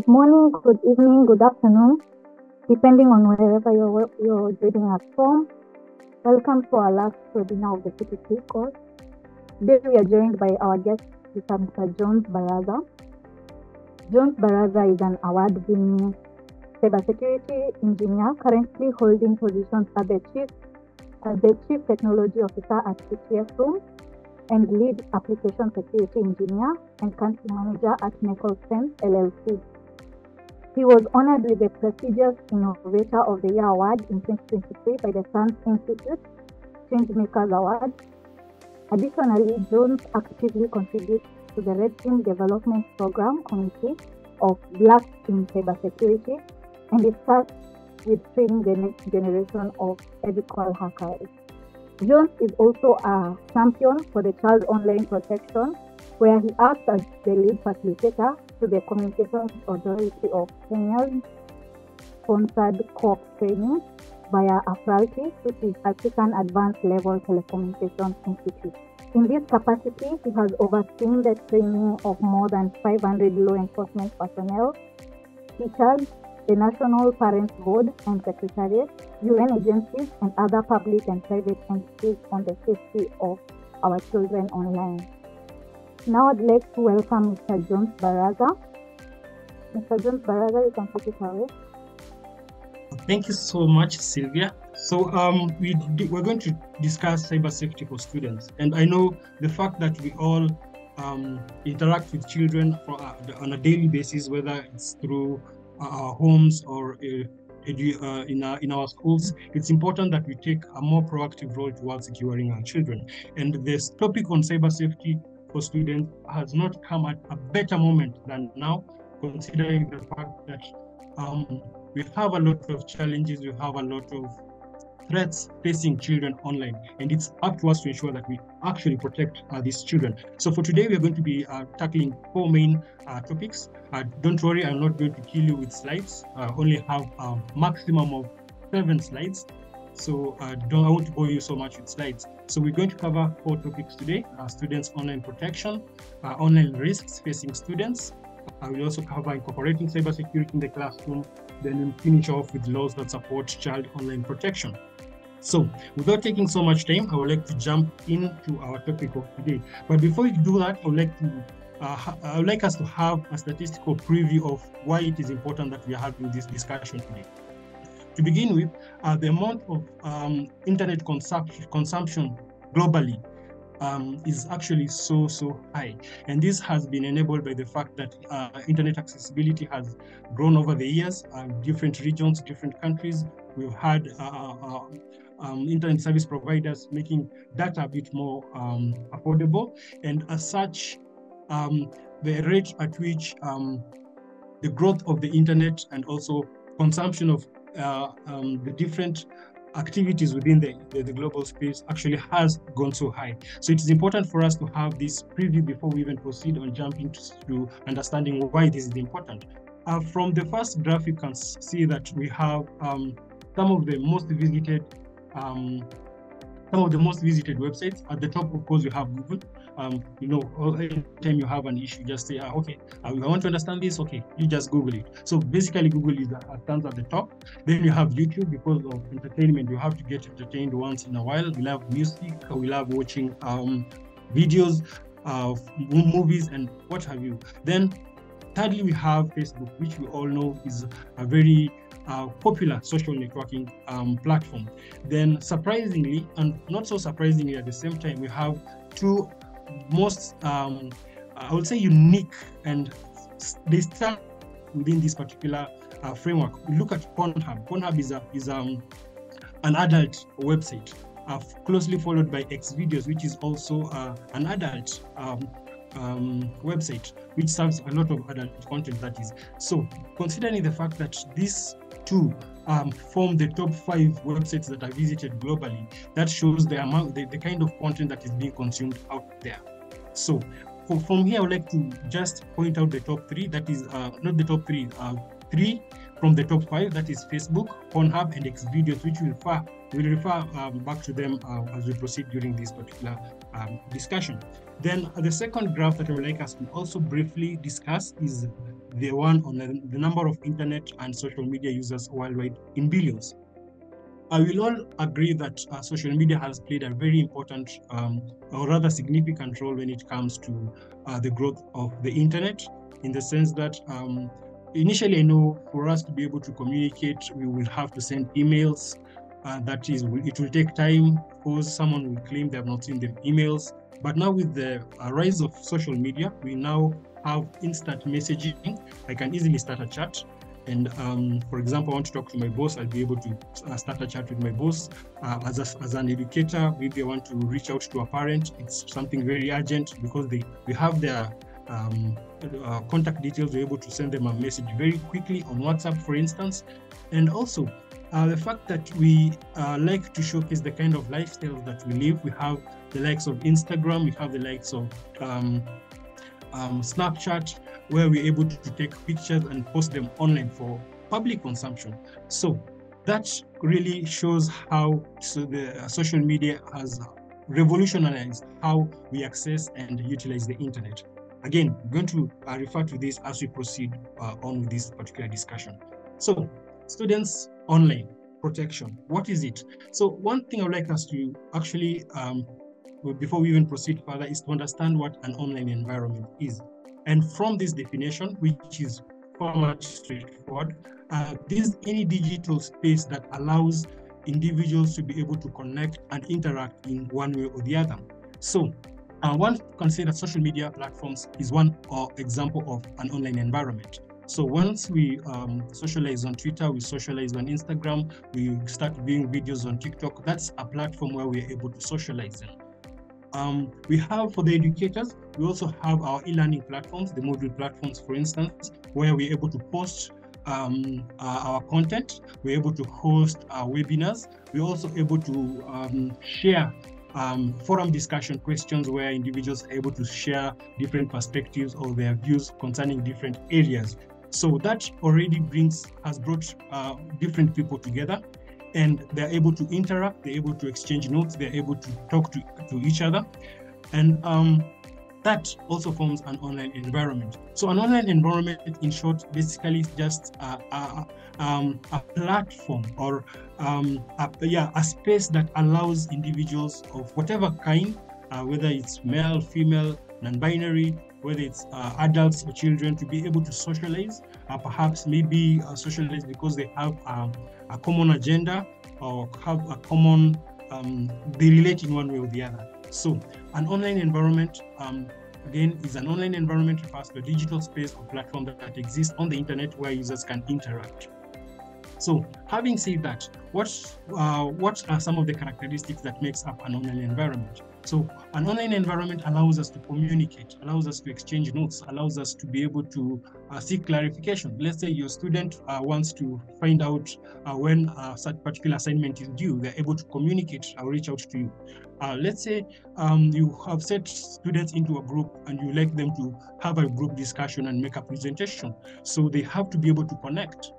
Good morning, good evening, good afternoon, depending on wherever you're, you're joining us from. Welcome to our last webinar of the CTT course. Today we are joined by our guest, Mr. Jones Baraza. Jones Baraza is an award-winning cybersecurity engineer currently holding positions as the chief, as the chief technology officer at CTF Room and lead application security engineer and country manager at Nicholson LLC. He was honored with the prestigious Innovator of the Year Award in 2023 by the SANS Institute Changemakers Award. Additionally, Jones actively contributes to the Red Team Development Program Committee of Black in Cybersecurity and is tasked with training the next generation of ethical hackers. Jones is also a champion for the Child Online Protection, where he acts as the lead facilitator to the Communications oh, Authority of Kenya's sponsored COP training via AFRALTI, which is African Advanced Level Telecommunications Institute. In this capacity, he has overseen the training of more than 500 law enforcement personnel, teachers, the National Parents Board and Secretariat, UN agencies, and other public and private entities on the safety of our children online. Now I'd like to welcome Mr. Jones Baraza. Mr. Jones Baraza, you can take it away. Thank you so much, Sylvia. So um, we we're going to discuss cyber safety for students, and I know the fact that we all um, interact with children uh, on a daily basis, whether it's through our homes or uh, uh, in, our, in our schools, it's important that we take a more proactive role towards securing our children. And this topic on cyber safety for students has not come at a better moment than now, considering the fact that um, we have a lot of challenges, we have a lot of threats facing children online, and it's up to us to ensure that we actually protect uh, these children. So for today, we are going to be uh, tackling four main uh, topics. Uh, don't worry, I'm not going to kill you with slides. I only have a maximum of seven slides. So uh, don't, I won't bore you so much with slides. So we're going to cover four topics today, uh, students' online protection, online risks facing students, I will also cover incorporating cybersecurity in the classroom, then we'll finish off with laws that support child online protection. So without taking so much time, I would like to jump into our topic of today. But before we do that, I would like to uh, I would like us to have a statistical preview of why it is important that we are having this discussion today. To begin with, uh, the amount of um, internet consum consumption globally um, is actually so, so high. And this has been enabled by the fact that uh, internet accessibility has grown over the years, uh, different regions, different countries. We've had uh, uh, um, internet service providers making data a bit more um, affordable. And as such, um, the rate at which um, the growth of the internet and also consumption of um, the different activities within the, the, the, global space actually has gone so high. So it is important for us to have this preview before we even proceed on jumping to, to understanding why this is important. Uh, from the first graph, you can see that we have um, some of the most visited um, some of the most visited websites. At the top, of course, you have Google. Um, you know, anytime you have an issue, just say, ah, okay, uh, I want to understand this. Okay, you just Google it. So basically, Google is uh, stands at the top. Then you have YouTube because of entertainment. You have to get entertained once in a while. We love music. We love watching um, videos, uh, movies, and what have you. Then, thirdly, we have Facebook, which we all know is a very uh, popular social networking um, platform. Then surprisingly, and not so surprisingly at the same time, we have two most, um, I would say unique and they within this particular uh, framework. We look at Pornhub. Pornhub is, a, is um, an adult website, uh, closely followed by Xvideos, which is also uh, an adult um, website, which serves a lot of adult content. That is so. Considering the fact that these two um, form the top five websites that are visited globally. That shows the amount, the, the kind of content that is being consumed out there. So from here, I would like to just point out the top three. That is uh, not the top three, uh, three from the top five, that is Facebook, Pornhub, and Xvideos, which will refer, will refer um, back to them uh, as we proceed during this particular um, discussion. Then uh, the second graph that I would like us to also briefly discuss is the one on the, number of internet and social media users worldwide in billions. I will all agree that uh, social media has played a very important um, or rather significant role when it comes to uh, the growth of the internet in the sense that um, initially I know for us to be able to communicate, we will have to send emails. Uh, that is, it will take time because someone will claim they have not seen the emails. But now with the uh, rise of social media, we now have instant messaging. I can easily start a chat. And um, for example, I want to talk to my boss, I'll be able to uh, start a chat with my boss. Uh, as, a, as an educator, maybe I want to reach out to a parent. It's something very urgent because they, we have their um, uh, contact details, we're able to send them a message very quickly on WhatsApp, for instance. And also, uh, the fact that we uh, like to showcase the kind of lifestyles that we live. We have the likes of Instagram, we have the likes of um, um, Snapchat, where we're able to, take pictures and post them online for public consumption. So that really shows how so the uh, social media has revolutionized how we access and utilize the internet. Again, I'm going to uh, refer to this as we proceed uh, on with this particular discussion. So, students online protection, what is it? So, one thing I would like us to actually, um, before we even proceed further, is to understand what an online environment is. And from this definition, which is far much straightforward, uh, this any digital space that allows individuals to be able to connect and interact in one way or the other. So uh, one can say that social media platforms is one uh, example of an online environment. So once we um, socialize on Twitter, we socialize on Instagram, we start viewing videos on TikTok, that's a platform where we're able to socialize in. Um, we have for the educators, we also have our e-learning platforms, the Moodle platforms, for instance, where we're able to post um, uh, our content. We're able to host our webinars. We're also able to um, share um, forum discussion questions where individuals are able to share different perspectives or their views concerning different areas. So that already brings has brought uh, different people together, and they're able to interact. They're able to exchange notes. They're able to talk to to each other, and um, that also forms an online environment. So an online environment, in short, basically is just a, a, um, a platform or um, a, yeah, a space that allows individuals of whatever kind, uh, whether it's male, female, non-binary, whether it's uh, adults or children, to be able to socialize, uh, perhaps maybe uh, socialize because they have um, a common agenda or have a common, um, they relate in one way or the other. So an online environment, um, again, is an online environment refers to a digital space or platform that, that exists on the internet where users can interact. So having said that, what, uh, what are some of the characteristics that makes up an online environment? So an online environment allows us to communicate, allows us to exchange notes, allows us to be able to uh, seek clarification. Let's say your student uh, wants to find out uh, when uh, such particular assignment is due, they're able to communicate or reach out to you. Uh, let's say um, you have set students into a group and you like them to have a group discussion and make a presentation. So they have to be able to connect.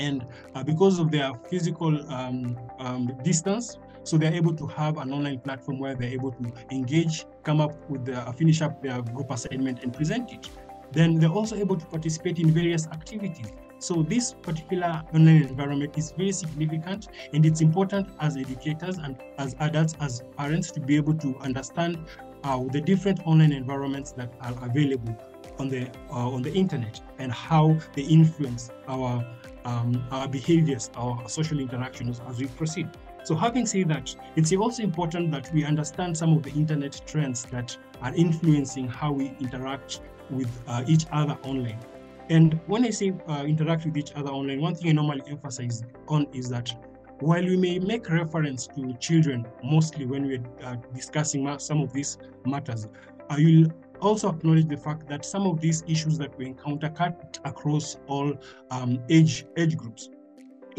And uh, because of their physical um, um, distance, so they're able to have an online platform where they're able to engage, come up with the, uh, finish up their group assignment and present it. Then they're also able to participate in various activities. So this particular online environment is very significant and it's important as educators and as adults, as parents to be able to understand uh, the different online environments that are available on the uh, on the internet and how they influence our um, our behaviors, our social interactions as we proceed. So having said that, it's also important that we understand some of the internet trends that are influencing how we interact with uh, each other online. And when I say uh, interact with each other online, one thing I normally emphasize on is that while we may make reference to children mostly when we're uh, discussing some of these matters, uh, you'll also acknowledge the fact that some of these issues that we encounter cut across all um, age age groups.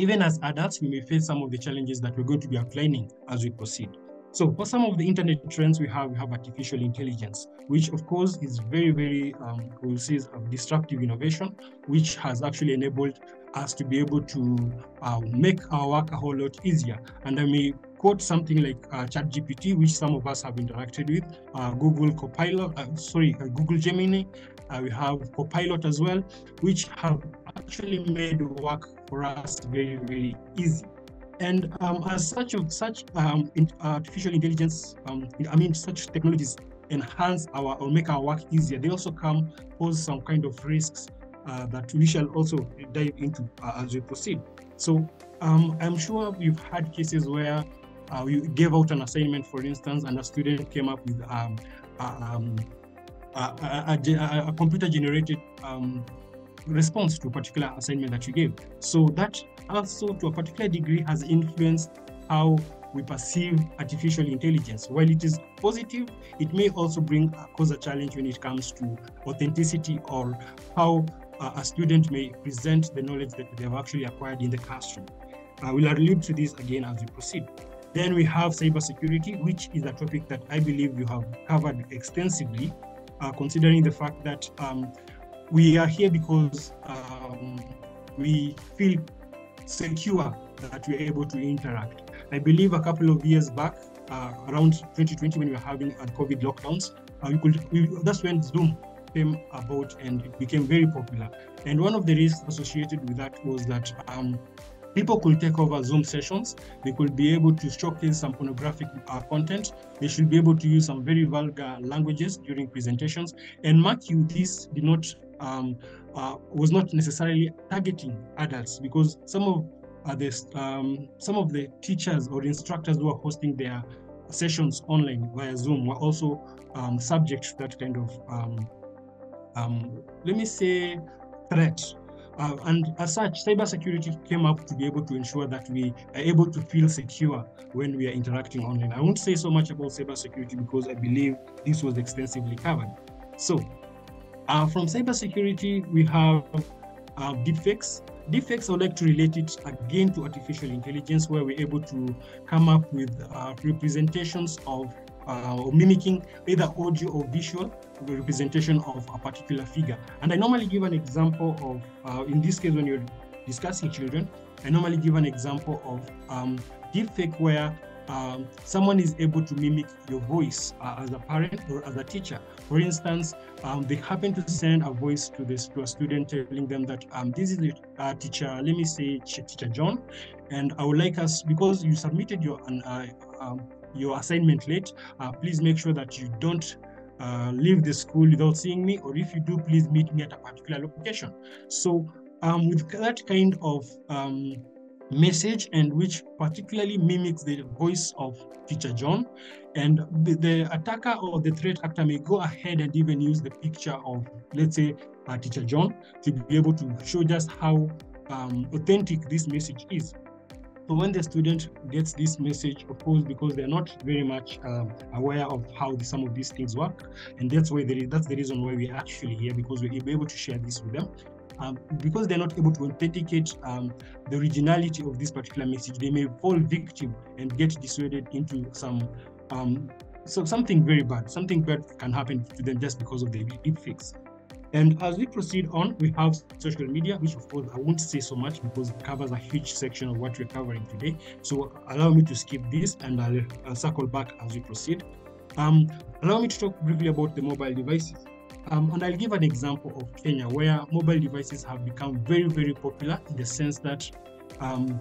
Even as adults, we may face some of the challenges that we're going to be outlining as we proceed. So for some of the internet trends we have, we have artificial intelligence, which of course is very, very, um, we'll is a disruptive innovation, which has actually enabled us to be able to uh, make our work a whole lot easier. And I may quote something like uh, ChatGPT, which some of us have interacted with, uh, Google Copilot, uh, sorry, uh, Google Gemini, uh, we have Copilot as well, which have actually made work for us very, very easy. And um, as such, such um, artificial intelligence, um, I mean, such technologies enhance our or make our work easier. They also come pose some kind of risks uh, that we shall also dive into uh, as we proceed. So um, I'm sure you've had cases where uh, you gave out an assignment, for instance, and a student came up with um, um, a, a, a computer-generated um, response to a particular assignment that you gave. So that also, to a particular degree, has influenced how we perceive artificial intelligence. While it is positive, it may also bring uh, cause a challenge when it comes to authenticity or how uh, a student may present the knowledge that they have actually acquired in the classroom. I will allude to this again as we proceed. Then we have cybersecurity, which is a topic that I believe you have covered extensively, uh, considering the fact that um, we are here because um, we feel secure that we're able to interact. I believe a couple of years back, uh, around 2020, when we were having a COVID lockdowns, uh, we could we, that's when Zoom came about and it became very popular. And one of the risks associated with that was that um, people could take over Zoom sessions. They could be able to showcase some pornographic uh, content. They should be able to use some very vulgar languages during presentations. And mark you, this did not um, uh, was not necessarily targeting adults because some of uh, the um, some of the teachers or instructors who are hosting their sessions online via Zoom were also um, subject to that kind of um, um, let me say threat uh, and as such, cybersecurity came up to be able to ensure that we are able to feel secure when we are interacting online. I won't say so much about cybersecurity because I believe this was extensively covered. So, uh, from cybersecurity, we have uh, deepfakes. Deepfakes, would like to relate it again to artificial intelligence, where we're able to come up with uh, representations of uh, mimicking either audio or visual representation of a particular figure. And I normally give an example of, uh, in this case, when you're discussing children, I normally give an example of um, deepfake where um, someone is able to mimic your voice uh, as a parent or as a teacher. For instance, um, they happen to send a voice to this to a student telling them that um, this is the uh, teacher, let me say teacher John, and I would like us because you submitted your uh, um, your assignment late, uh, please make sure that you don't uh, leave the school without seeing me, or if you do, please meet me at a particular location. So um, with that kind of um, message and which particularly mimics the voice of teacher John, and the, the, attacker or the threat actor may go ahead and even use the picture of, let's say, uh, teacher John to be able to show just how um, authentic this message is. So when the student gets this message, of course, because they're not very much um, aware of how the, some of these things work, and that's why that's the reason why we're actually here because we're able to share this with them. Um, because they're not able to authenticate um, the originality of this particular message, they may fall victim and get dissuaded into some um, so something very bad. Something bad can happen to them just because of the deepfakes. And as we proceed on, we have social media, which of course I won't say so much because it covers a huge section of what we're covering today. So allow me to skip this and I'll, I'll circle back as we proceed. Um, allow me to talk briefly about the mobile devices. Um, and I'll give an example of Kenya where mobile devices have become very, very popular in the sense that um,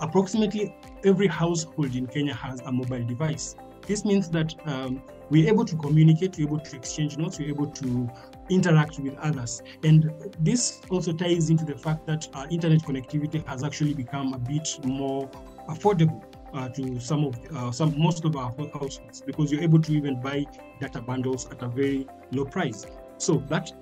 approximately every household in Kenya has a mobile device. This means that um, we're able to communicate, we're able to exchange notes, we're able to interact with others. And this also ties into the fact that uh, internet connectivity has actually become a bit more affordable uh, to some of uh, some most of our households because you're able to even buy data bundles at a very low price. So that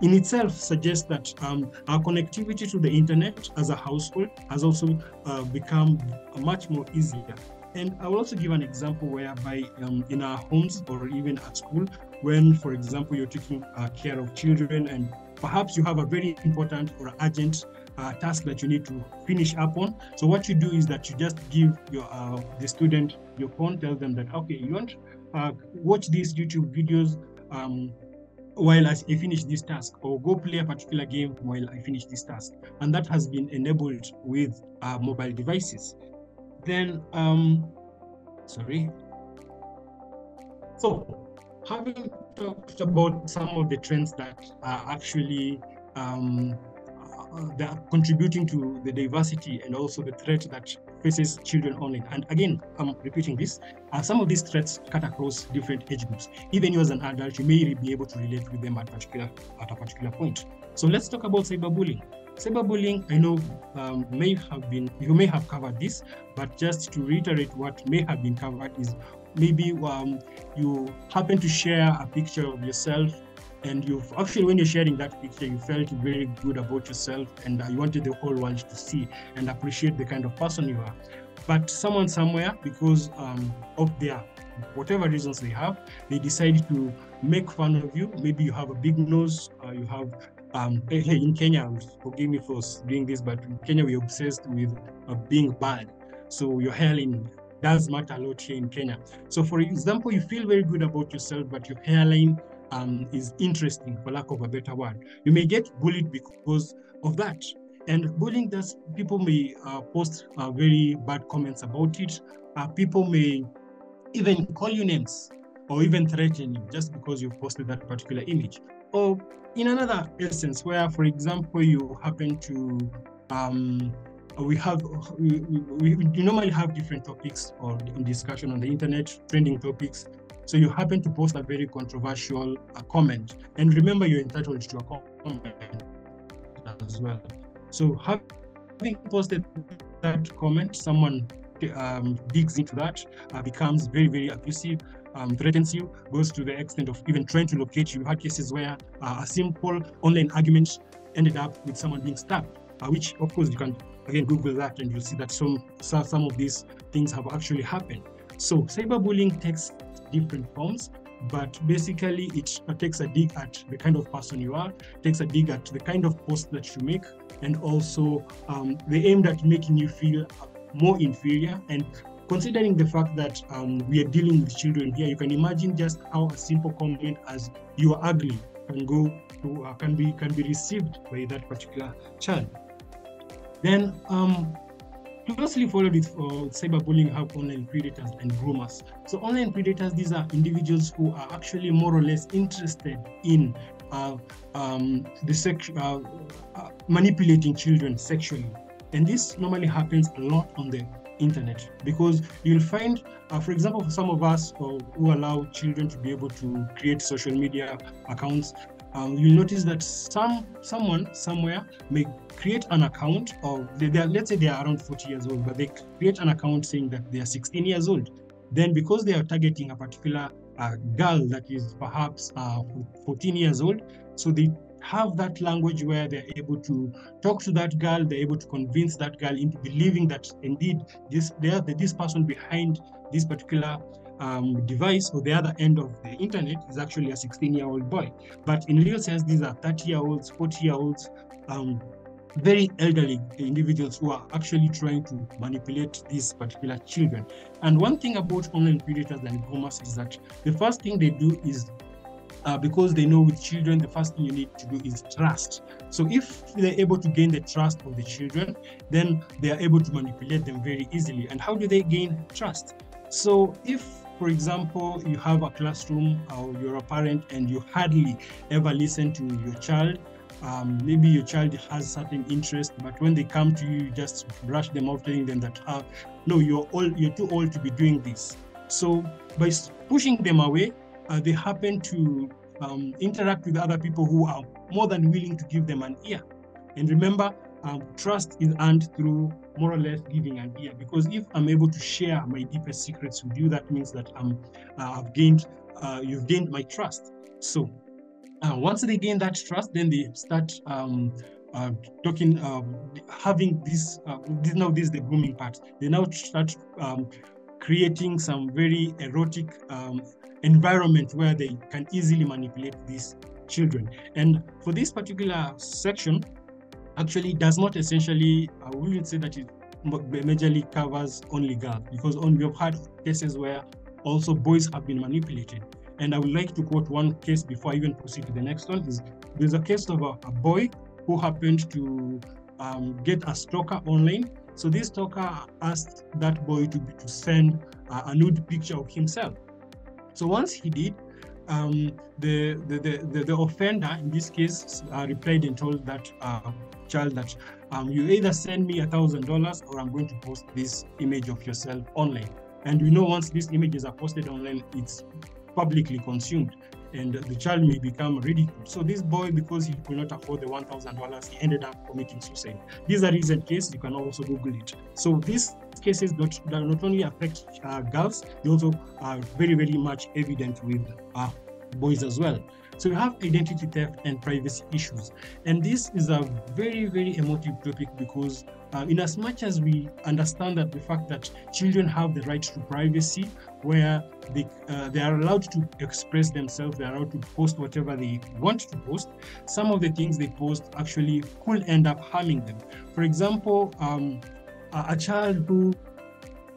in itself suggests that um, our connectivity to the internet as a household has also uh, become much more easier. And I will also give an example whereby um, in our homes or even at school, when, for example, you're taking uh, care of children and perhaps you have a very important or urgent uh, task that you need to finish up on. So what you do is that you just give your uh, the student your phone, tell them that okay, you want uh, watch these YouTube videos um, while I finish this task, or go play a particular game while I finish this task, and that has been enabled with uh, mobile devices. Then, um, sorry. So, having talked about some of the trends that are actually um, uh, they are contributing to the diversity and also the threat that faces children online. And again, I'm repeating this, uh, some of these threats cut across different age groups. Even you as an adult, you may be able to relate with them at, particular, at a particular point. So let's talk about cyberbullying. Cyberbullying, I know um, may have been, you may have covered this, but just to reiterate what may have been covered is maybe um, you happen to share a picture of yourself and you've actually when you're sharing that picture you felt very good about yourself and uh, you wanted the whole world to see and appreciate the kind of person you are. But someone somewhere because um, of their whatever reasons they have they decide to make fun of you. Maybe you have a big nose uh, you have um, in Kenya, forgive me for doing this, but in Kenya we're obsessed with uh, being bad. So your hairline does matter a lot here in Kenya. So for example, you feel very good about yourself, but your hairline um, is interesting, for lack of a better word. You may get bullied because of that. And bullying does, people may uh, post uh, very bad comments about it. Uh, people may even call you names or even threaten you just because you posted that particular image. Or in another essence, where, for example, you happen to um, we have we, we, we, normally have different topics or discussion on the internet trending topics so you happen to post a very controversial uh, comment, and remember you're entitled to a comment as well. So having posted that comment, someone um, digs into that, uh, becomes very, very abusive, um, threatens you, goes to the extent of even trying to locate you. We had cases where uh, a simple online argument ended up with someone being stabbed, uh, which of course you can again Google that and you'll see that some some of these things have actually happened. So cyberbullying takes different forms but basically it takes a dig at the kind of person you are takes a dig at the kind of post that you make and also um, they aimed at making you feel more inferior and considering the fact that um, we are dealing with children here you can imagine just how a simple comment as you are ugly can go to uh, can be can be received by that particular child then um, closely followed with uh, cyberbullying have online predators and groomers. So online predators, these are individuals who are actually more or less interested in uh, um, the sex, uh, uh, manipulating children sexually. And this normally happens a lot on the internet because you'll find, uh, for example, for some of us uh, who allow children to be able to create social media accounts, um, you'll notice that some someone somewhere may create an account of they, they are, let's say they are around 40 years old but they create an account saying that they are 16 years old. Then because they are targeting a particular uh, girl that is perhaps uh, 14 years old so they have that language where they're able to talk to that girl they're able to convince that girl into believing that indeed this this person behind this particular um, device or the other end of the internet is actually a 16 year old boy. But in real sense, these are 30 year olds, 40 year olds, um, very elderly individuals who are actually trying to manipulate these particular children. And one thing about online predators and groomers is that the first thing they do is uh, because they know with children, the first thing you need to do is trust. So if they're able to gain the trust of the children, then they are able to manipulate them very easily. And how do they gain trust? So if for example, you have a classroom or you're a parent and you hardly ever listen to your child. Um, maybe your child has certain interest, but when they come to you, you just brush them off, telling them that, uh, no, you're old, you're too old to be doing this. So by pushing them away, uh, they happen to um, interact with other people who are more than willing to give them an ear. And remember, um, trust is earned through more or less giving an ear. Because if I'm able to share my deepest secrets with you, that means that I'm, uh, I've gained, uh, you've gained my trust. So uh, once they gain that trust, then they start um, uh, talking, um, having this, uh, this, now this is the grooming part. They now start um, creating some very erotic um, environment where they can easily manipulate these children. And for this particular section, actually does not essentially, I wouldn't say that it majorly covers only girls because on, we have had cases where also boys have been manipulated. And I would like to quote one case before I even proceed to the next one. Is there's a case of a, a boy who happened to um, get a stalker online. So this stalker asked that boy to, to send a nude picture of himself. So once he did, um, the, the, the, the, offender in this case uh, replied and told that uh, child that um, you either send me a thousand dollars or I'm going to post this image of yourself online. And we know once these images are posted online, it's publicly consumed and the child may become ridiculed. So this boy, because he could not afford the $1,000, he ended up committing suicide. These are recent cases, you can also Google it. So these cases that, that not only affect uh, girls, they also are very, very much evident with uh, boys as well. So we have identity theft and privacy issues. And this is a very, very emotive topic because uh, in as much as we understand that the fact that children have the right to privacy, where they, uh, they are allowed to express themselves, they are allowed to post whatever they want to post, some of the things they post actually could end up harming them. For example, um, a, a child who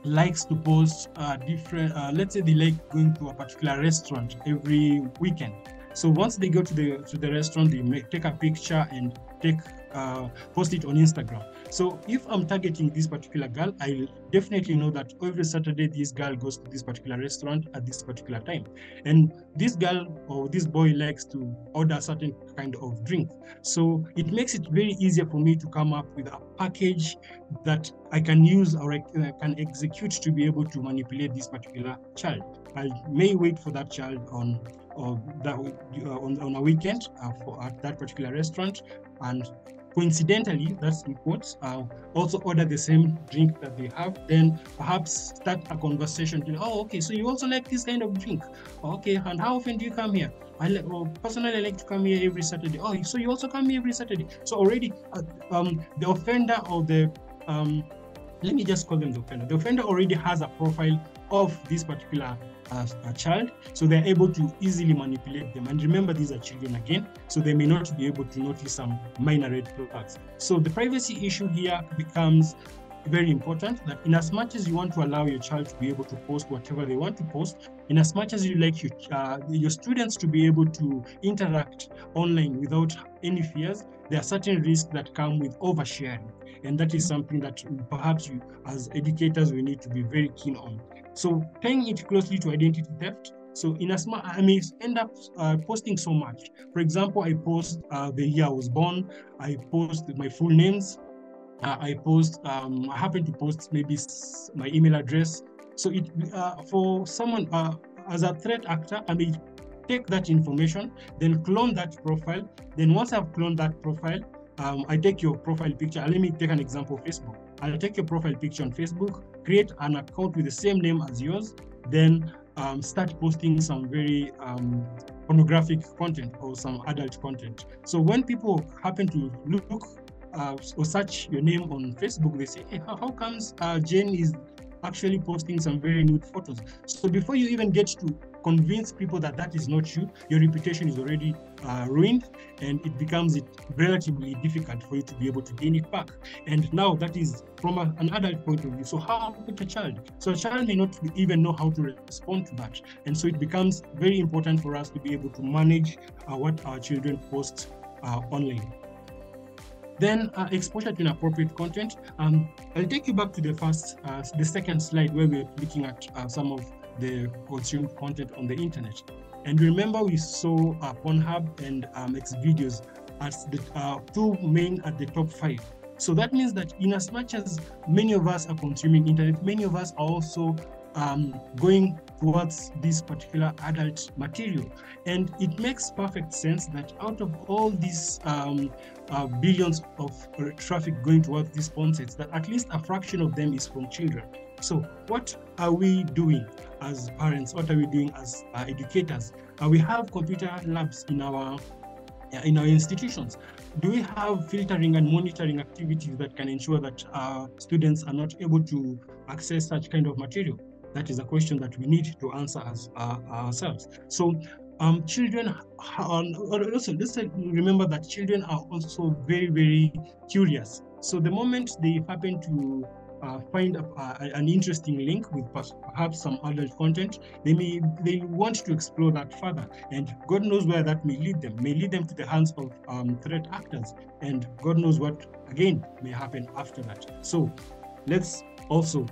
likes to post uh, different, uh, let's say they like going to a particular restaurant every weekend. So once they go to the to the restaurant, they make, take a picture and take uh, post it on Instagram. So if I'm targeting this particular girl, I definitely know that every Saturday this girl goes to this particular restaurant at this particular time. And this girl or this boy likes to order a certain kind of drink. So it makes it very easier for me to come up with a package that I can use or I can execute to be able to manipulate this particular child. I may wait for that child on or that uh, on, on a weekend uh, for at that particular restaurant and coincidentally that's quotes uh, also order the same drink that they have then perhaps start a conversation to oh okay so you also like this kind of drink? Okay and how often do you come here? I like, well, personally I like to come here every Saturday. Oh so you also come here every Saturday? So already uh, um, the offender or the um, let me just call them the offender. The offender already has a profile of this particular as a child, so they're able to easily manipulate them. And remember, these are children again, so they may not be able to notice some minor red flags. So the privacy issue here becomes very important that in as much as you want to allow your child to be able to post whatever they want to post, in as much as you like your, uh, your students to be able to interact online without any fears, there are certain risks that come with oversharing. And that is something that perhaps you, as educators, we need to be very keen on. So tying it closely to identity theft. So in a much, I may end up uh, posting so much. For example, I post uh, the year I was born. I post my full names. Uh, I post, um, I happen to post maybe my email address. So it uh, for someone uh, as a threat actor, I may take that information, then clone that profile. Then once I've cloned that profile, um, I take your profile picture. Let me take an example Facebook. I'll take your profile picture on Facebook, create an account with the same name as yours, then um, start posting some very um, pornographic content or some adult content. So when people happen to look uh, or search your name on Facebook, they say, hey, how, how comes uh, Jane is actually posting some very nude photos? So before you even get to convince people that that is not you, your reputation is already uh, ruined and it becomes it relatively difficult for you to be able to gain it back. And now that is from a, an adult point of view. So how about a child? So a child may not even know how to respond to that. And so it becomes very important for us to be able to manage uh, what our children post uh, online. Then uh, exposure to inappropriate content. Um, I'll take you back to the first, uh, the second slide where we're looking at uh, some of the consumed content on the internet. And remember, we saw uh, Pornhub and um, X videos as the uh, two main at the top five. So that means that in as much as many of us are consuming internet, many of us are also um, going towards this particular adult material. And it makes perfect sense that out of all these um, uh, billions of traffic going towards these porn sites, that at least a fraction of them is from children. So what are we doing as parents? What are we doing as uh, educators? Uh, we have computer labs in our uh, in our institutions. Do we have filtering and monitoring activities that can ensure that our students are not able to access such kind of material? That is a question that we need to answer as uh, ourselves. So um, children also let's remember that children are also very very curious so the moment they happen to uh, find a, an interesting link with perhaps some adult content, they may they want to explore that further, and God knows where that may lead them. May lead them to the hands of um, threat actors, and God knows what again may happen after that. So, let's also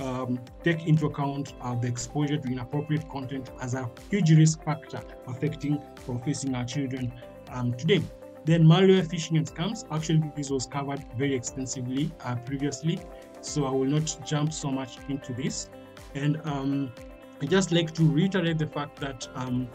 um, take into account uh, the exposure to inappropriate content as a huge risk factor affecting or facing our children um, today. Then malware phishing and scams. Actually, this was covered very extensively uh, previously, so I will not jump so much into this. And um, I just like to reiterate the fact that um,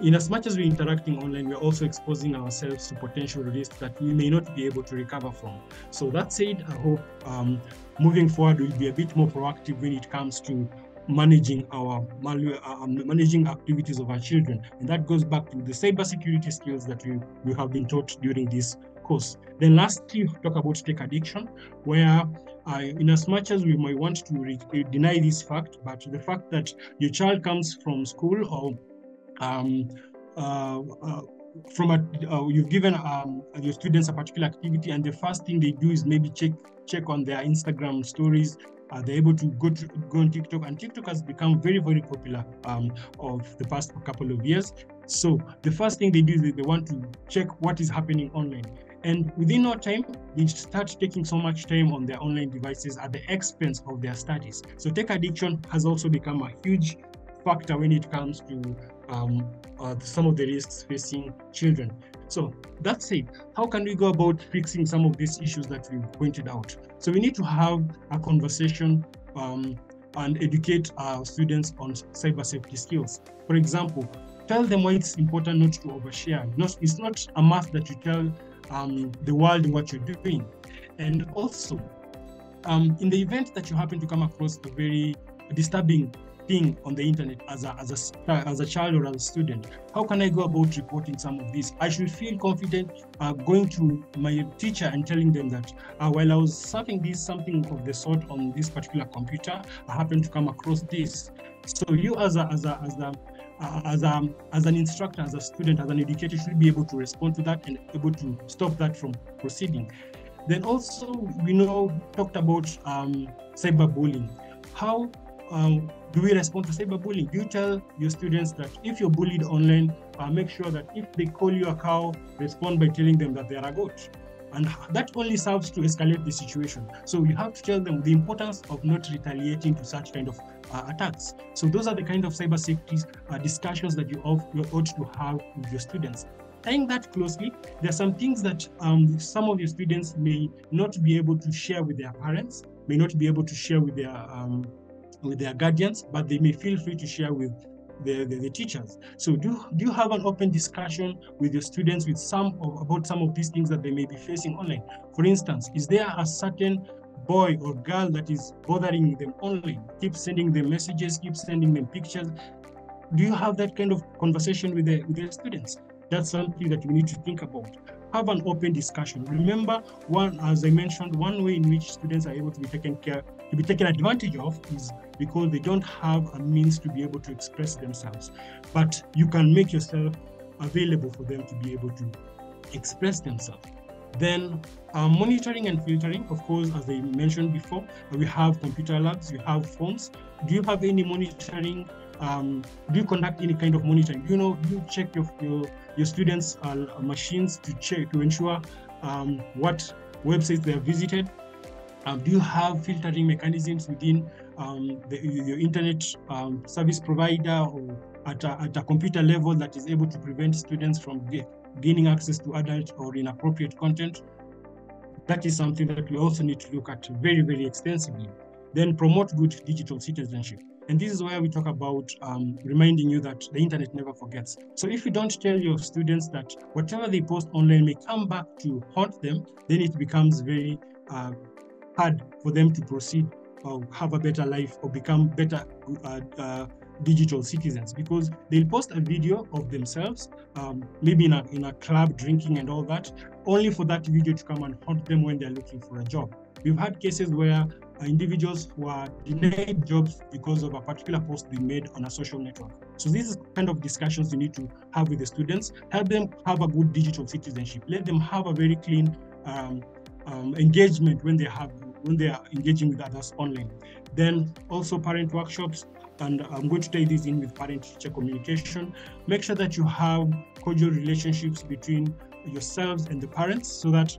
in as much as we're interacting online, we're also exposing ourselves to potential risks that we may not be able to recover from. So that said, I hope um, moving forward we'll be a bit more proactive when it comes to managing our um, managing activities of our children. And that goes back to the cybersecurity skills that we, we have been taught during this course. Then lastly, talk about tech addiction, where uh, in as much as we might want to deny this fact, but the fact that your child comes from school or um, uh, uh, from a, uh, you've given um, your students a particular activity and the first thing they do is maybe check check on their Instagram stories they're able to go to go on TikTok, and TikTok has become very, very popular um, of the past couple of years. So the first thing they do is they want to check what is happening online. And within no time, they start taking so much time on their online devices at the expense of their studies. So tech addiction has also become a huge factor when it comes to um, uh, some of the risks facing children. So that said, how can we go about fixing some of these issues that we pointed out? So we need to have a conversation um, and educate our students on cyber safety skills. For example, tell them why it's important not to overshare. it's not a must that you tell um, the world what you're doing. And also, um, in the event that you happen to come across a very disturbing thing on the internet as a, as a as a child or as a student how can i go about reporting some of this i should feel confident uh, going to my teacher and telling them that uh, while i was surfing this something of the sort on this particular computer i happened to come across this so you as a as a as a uh, as, a, as an instructor, as a student, as an educator, should be able to respond to that and able to stop that from proceeding. Then also, we know talked about um, cyberbullying. How um, do we respond to cyberbullying? Do you tell your students that if you're bullied online, uh, make sure that if they call you a cow, respond by telling them that they are a goat. And that only serves to escalate the situation. So you have to tell them the importance of not retaliating to such kind of uh, attacks. So those are the kind of cyber safety uh, discussions that you, ought, you ought to have with your students. Tying that closely, there are some things that um, some of your students may not be able to share with their parents, may not be able to share with their um, with their guardians, but they may feel free to share with the, the, the, teachers. So do, do you have an open discussion with your students with some of, about some of these things that they may be facing online? For instance, is there a certain boy or girl that is bothering them online? Keep sending them messages, keep sending them pictures. Do you have that kind of conversation with the, with the students? That's something that you need to think about have an open discussion. Remember, one as I mentioned, one way in which students are able to be taken care to be taken advantage of is because they don't have a means to be able to express themselves. But you can make yourself available for them to be able to express themselves. Then uh, monitoring and filtering, of course, as I mentioned before, we have computer labs, we have phones. Do you have any monitoring? Um, do you conduct any kind of monitoring? You know, you check your your, your students' uh, machines to check to ensure um, what websites they have visited, um, do you have filtering mechanisms within um, the, your internet um, service provider or at a, at a, computer level that is able to prevent students from gaining access to adult or inappropriate content? That is something that we also need to look at very, very extensively. Then promote good digital citizenship. And this is where we talk about um, reminding you that the internet never forgets. So if you don't tell your students that whatever they post online may come back to haunt them, then it becomes very uh, hard for them to proceed or have a better life or become better uh, uh, digital citizens because they'll post a video of themselves, um, maybe in a, in a club drinking and all that, only for that video to come and haunt them when they're looking for a job. We've had cases where uh, individuals who are denied jobs because of a particular post they made on a social network. So this is kind of discussions you need to have with the students. Help them have a good digital citizenship. Let them have a very clean um, um, engagement when they have when they are engaging with others online. Then also parent workshops, and I'm going to tie this in with parent-teacher communication. Make sure that you have cordial relationships between yourselves and the parents so that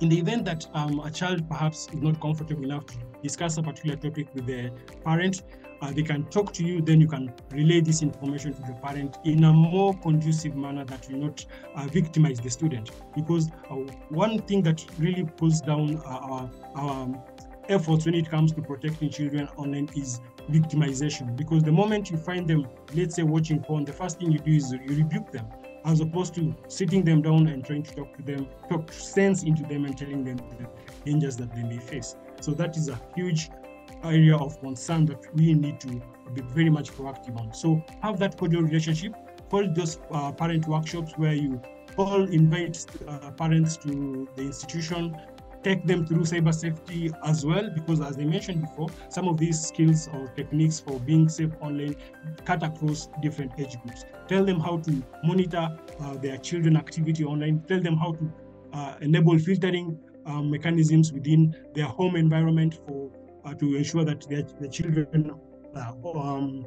in the event that um, a child perhaps is not comfortable enough to discuss a particular topic with the parent, uh, they can talk to you, then you can relay this information to the parent in a more conducive manner that will not uh, victimize the student. Because uh, one thing that really pulls down uh, our, our efforts when it comes to protecting children online is victimization. Because the moment you find them, let's say, watching porn, the first thing you do is you rebuke them as opposed to sitting them down and trying to talk to them, talk sense into them and telling them the dangers that they may face. So that is a huge area of concern that we need to be very much proactive on. So have that cordial relationship. Hold those uh, parent workshops where you all invite uh, parents to the institution take them through cyber safety as well, because as I mentioned before, some of these skills or techniques for being safe online cut across different age groups. Tell them how to monitor uh, their children activity online. Tell them how to uh, enable filtering um, mechanisms within their home environment for uh, to ensure that their children uh, um,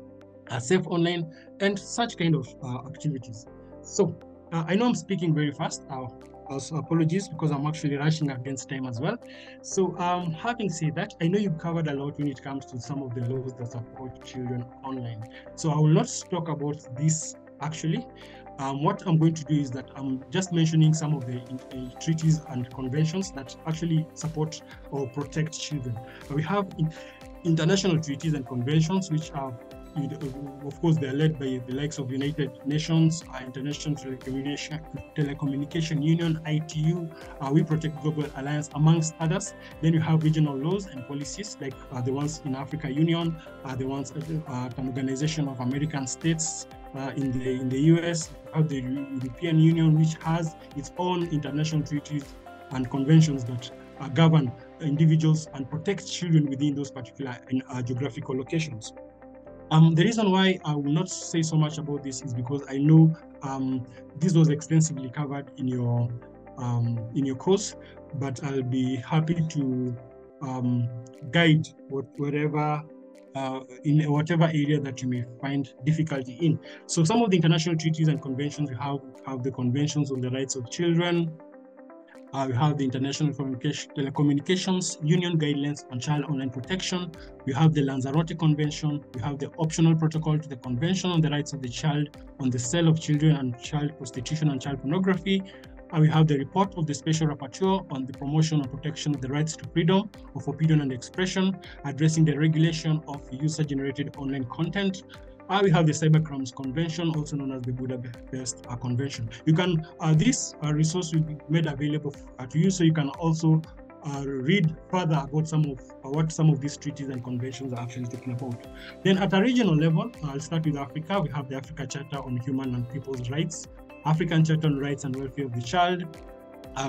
are safe online and such kind of uh, activities. So uh, I know I'm speaking very fast. Also apologies because I'm actually rushing against time as well. So um, having said that, I know you've covered a lot when it comes to some of the laws that support children online. So I will not talk about this actually. Um, what I'm going to do is that I'm just mentioning some of the uh, treaties and conventions that actually support or protect children. We have in, international treaties and conventions which are of course, they're led by the likes of United Nations, uh, International Telecommunication, Telecommunication Union, ITU, uh, We Protect Global Alliance, amongst others. Then you have regional laws and policies like uh, the ones in Africa Union, uh, the ones uh, uh, an Organization of American States, uh, in the in the US, have the European Union, which has its own international treaties and conventions that uh, govern individuals and protect children within those particular uh, geographical locations. Um, the reason why I will not say so much about this is because I know um, this was extensively covered in your um, in your course, but I'll be happy to um, guide what, whatever uh, in whatever area that you may find difficulty in. So some of the international treaties and conventions we have have the conventions on the rights of children, uh, we have the International Telecommunications Union Guidelines on Child Online Protection. We have the Lanzarote Convention. We have the optional protocol to the Convention on the Rights of the Child on the Sale of Children and Child Prostitution and Child Pornography. And we have the report of the Special Rapporteur on the promotion and protection of the rights to freedom of opinion and expression, addressing the regulation of user-generated online content, uh, we have the Cybercrimes Convention, also known as the Budapest uh, Convention. You can, uh, this uh, resource will be made available uh, to you, so you can also uh, read further about some of uh, what some of these treaties and conventions are actually talking about. Then at a regional level, I'll start with Africa. We have the Africa Charter on Human and People's Rights, African Charter on Rights and Welfare of the Child.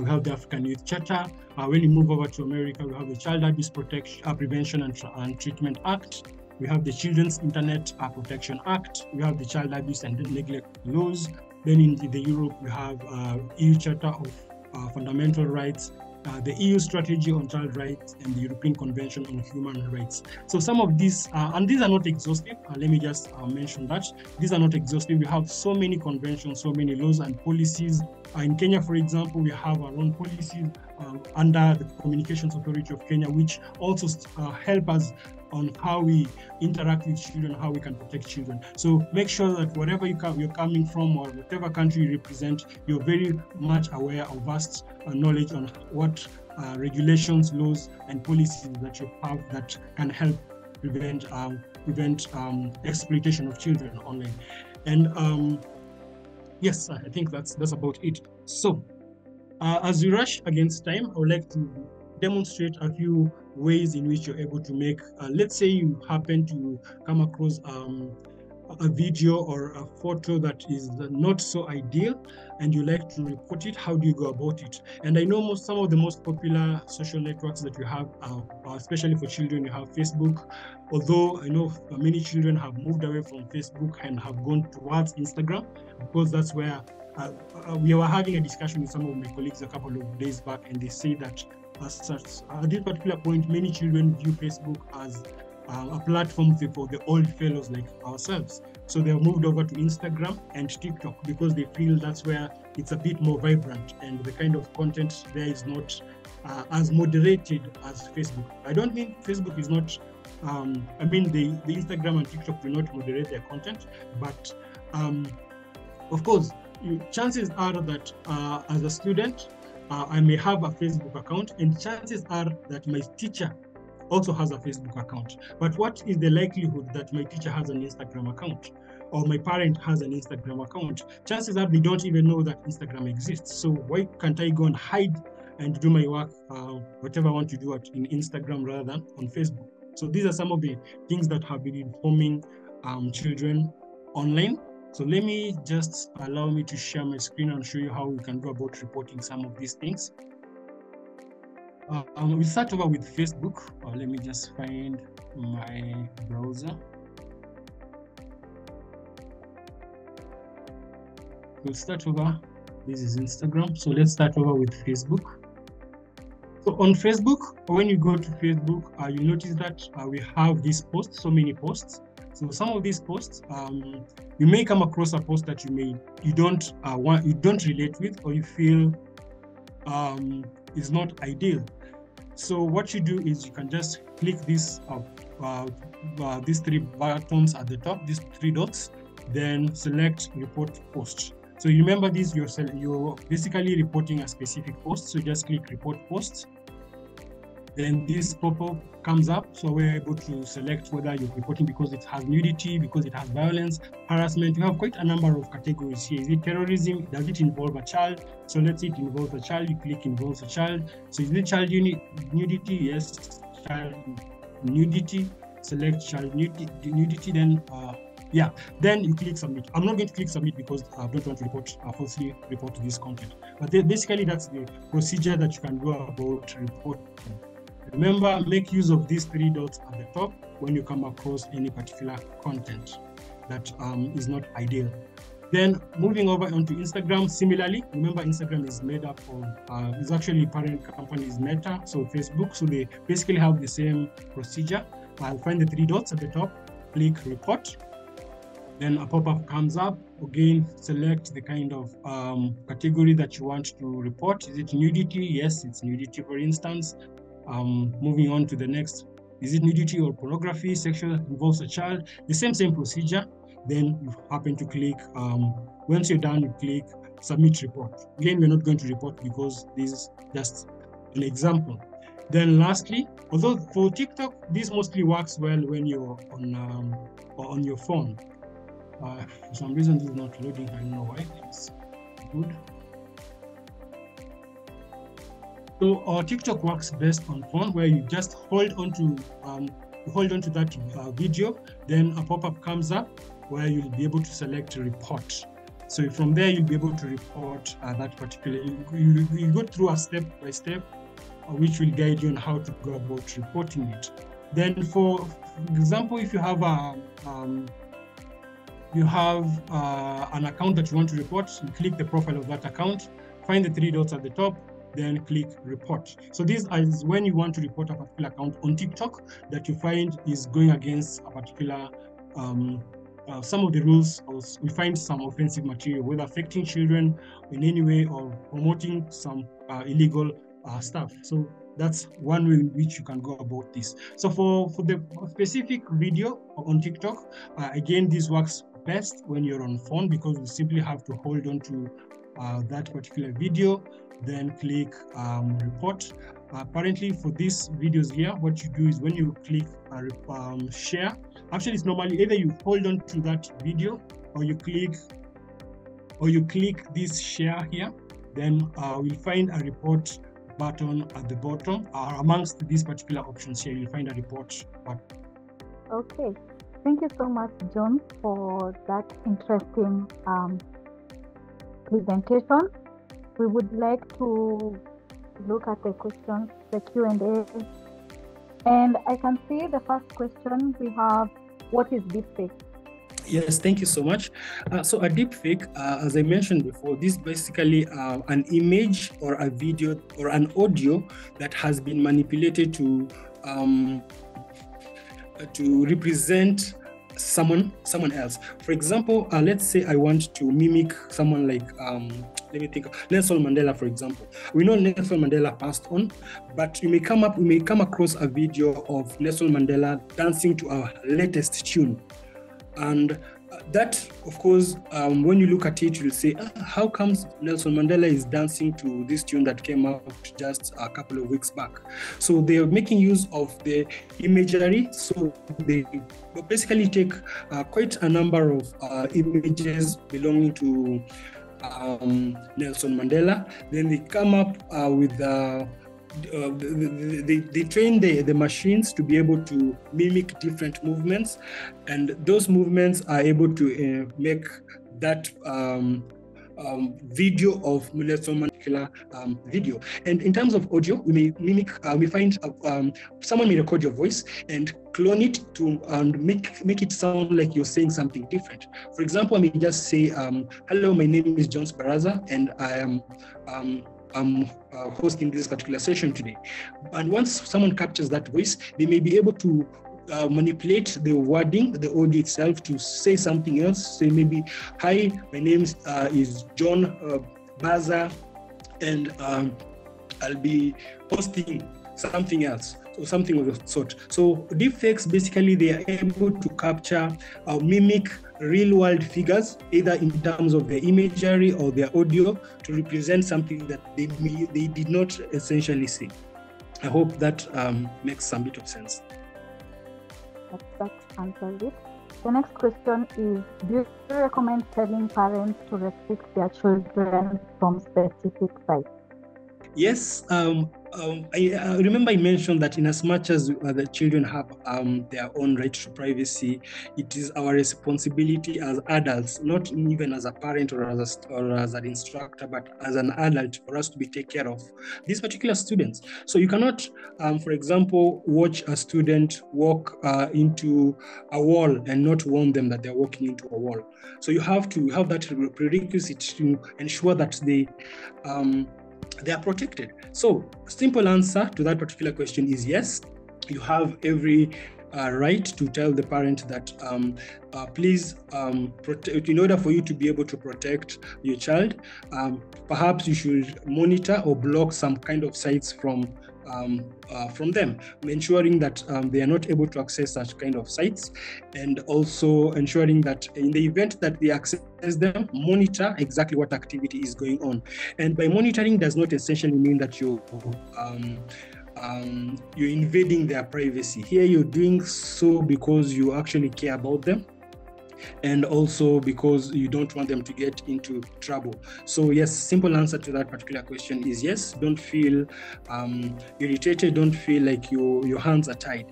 we have the African Youth Charter. when you move over to America, we have the Child Abuse Protection, Prevention and, and Treatment Act. We have the Children's Internet Protection Act. We have the Child Abuse and Neglect laws. Then in the, the Europe, we have uh, EU Charter of uh, Fundamental Rights, uh, the EU Strategy on Child Rights, and the European Convention on Human Rights. So some of these, uh, and these are not exhaustive. Uh, let me just uh, mention that these are not exhaustive. We have so many conventions, so many laws and policies. in Kenya, for example, we have our own policies under the Communications Authority of Kenya, which also help us on how we interact with children, how we can protect children. So make sure that wherever you come, you're coming from or whatever country you represent, you're very much aware of vast uh, knowledge on what uh, regulations, laws, and policies that you have that can help prevent um, prevent um, exploitation of children online. And um, yes, I think that's that's about it. So uh, as we rush against time, I would like to demonstrate a few ways in which you're able to make, uh, let's say you happen to come across um, a video or a photo that is not so ideal and you like to report it, how do you go about it? And I know most some of the most popular social networks that you have, uh, especially for children, you have Facebook. Although I know many children have moved away from Facebook and have gone towards Instagram because that's where uh, uh, we were having a discussion with some of my colleagues a couple of days back, and they say that at this particular point, many children view Facebook as uh, a platform for the old fellows like ourselves. So they have moved over to Instagram and TikTok because they feel that's where it's a bit more vibrant and the kind of content there is not uh, as moderated as Facebook. I don't mean Facebook is not, um, I mean, the, the Instagram and TikTok do not moderate their content, but um, of course, you, chances are that uh, as a student, uh, I may have a Facebook account, and chances are that my teacher also has a Facebook account. But what is the likelihood that my teacher has an Instagram account? Or my parent has an Instagram account? Chances are they don't even know that Instagram exists. So why can't I go and hide and do my work, uh, whatever I want to do at, in Instagram rather than on Facebook? So these are some of the things that have been informing um, children online so let me just allow me to share my screen and show you how we can go about reporting some of these things. Uh, um, we start over with Facebook. Uh, let me just find my browser. We'll start over. This is Instagram. So let's start over with Facebook. So on Facebook, when you go to Facebook, uh, you notice that uh, we have these posts, so many posts. So some of these posts, um, you may come across a post that you may you don't uh, want you don't relate with or you feel um, is not ideal. So what you do is you can just click this uh, uh, these three buttons at the top, these three dots, then select report post. So remember this, you're, you're basically reporting a specific post. So just click report post then this pop-up comes up. So we're able to select whether you're reporting because it has nudity, because it has violence, harassment. You have quite a number of categories here. Is it terrorism? Does it involve a child? So let's say it involves a child. You click involves a child. So is it child nudity? Yes, child nudity. Select child nudity. nudity then uh, yeah then you click submit i'm not going to click submit because i don't want to report uh, falsely report this content but basically that's the procedure that you can go about reporting Remember, make use of these three dots at the top when you come across any particular content that um, is not ideal. Then moving over onto Instagram, similarly, remember Instagram is made up of, uh, is actually parent company is Meta, so Facebook. So they basically have the same procedure. I'll find the three dots at the top, click report. Then a pop-up comes up. Again, select the kind of um, category that you want to report. Is it nudity? Yes, it's nudity, for instance. Um, moving on to the next, is it nudity or pornography? Sexual involves a child. The same same procedure. Then you happen to click. Um, once you're done, you click submit report. Again, we're not going to report because this is just an example. Then lastly, although for TikTok, this mostly works well when you're on um, on your phone. Uh, for some reason, this is not loading. I don't know why. It's good. So our TikTok works best on phone where you just hold onto um, hold onto that uh, video, then a pop-up comes up where you'll be able to select report. So from there, you'll be able to report uh, that particular, you, you, you, go through a step by step, uh, which will guide you on how to go about reporting it. Then for, for example, if you have a, um, you have uh, an account that you want to report, you click the profile of that account, find the three dots at the top, then click report. So this is when you want to report a particular account on TikTok that you find is going against a particular um, uh, some of the rules we find some offensive material, whether affecting children in any way or promoting some uh, illegal uh, stuff. So that's one way in which you can go about this. So for, for the specific video on TikTok, uh, again, this works best when you're on phone because you simply have to hold on to uh, that particular video then click um, report. Apparently for these videos here, what you do is when you click uh, um, share, actually it's normally either you hold on to that video or you click or you click this share here, then uh, we'll find a report button at the bottom. Uh, amongst these particular options here, you'll find a report button. Okay. Thank you so much, John, for that interesting um, presentation. We would like to look at the questions, the Q&A. And I can see the first question we have, what is deepfake? Yes, thank you so much. Uh, so a deepfake, uh, as I mentioned before, this is basically uh, an image or a video or an audio that has been manipulated to um, to represent someone someone else. For example, uh, let's say I want to mimic someone like um, let me think Nelson Mandela, for example. We know Nelson Mandela passed on, but you may come up we may come across a video of Nelson Mandela dancing to our latest tune. And that, of course, um, when you look at it, you'll say, ah, how comes Nelson Mandela is dancing to this tune that came out just a couple of weeks back? So they are making use of the imagery. So they basically take uh, quite a number of uh, images belonging to um, Nelson Mandela. Then they come up uh, with uh, uh, they, they train the, the machines to be able to mimic different movements and those movements are able to uh, make that um, um, video of Nelson Mandela um, video. And in terms of audio, we may mimic, uh, we find uh, um, someone may record your voice and clone it to and make make it sound like you're saying something different. For example, I may just say, um, "Hello, my name is John Baraza, and I am." Um, I'm uh, hosting this particular session today. And once someone captures that voice, they may be able to uh, manipulate the wording, the audio itself, to say something else. Say maybe, "Hi, my name uh, is John uh, Baza, and um, I'll be posting something else." or something of the sort. So deepfakes basically they are able to capture or mimic real world figures, either in terms of their imagery or their audio, to represent something that they they did not essentially see. I hope that um, makes some bit of sense. That, answers it. The next question is Do you recommend telling parents to restrict their children from specific sites? Yes, um, um, I, I, remember I mentioned that in as much as uh, the children have um, their own right to privacy, it is our responsibility as adults, not even as a parent or as, a, or as an instructor, but as an adult for us to be take care of these particular students. So you cannot, um, for example, watch a student walk uh, into a wall and not warn them that they're walking into a wall. So you have to have that prerequisite to ensure that they um, they are protected. So, simple answer to that particular question is yes. You have every uh, right to tell the parent that um, uh, please um, protect, in order for you to be able to protect your child um, perhaps you should monitor or block some kind of sites from um, uh, from them, ensuring that um, they are not able to access such kind of sites, and also ensuring that in the event that they access them, monitor exactly what activity is going on. And by monitoring does not essentially mean that you um, um, you're invading their privacy. Here, you're doing so because you actually care about them and also because you don't want them to get into trouble. So yes, simple answer to that particular question is yes. Don't feel um, irritated. Don't feel like your your hands are tied.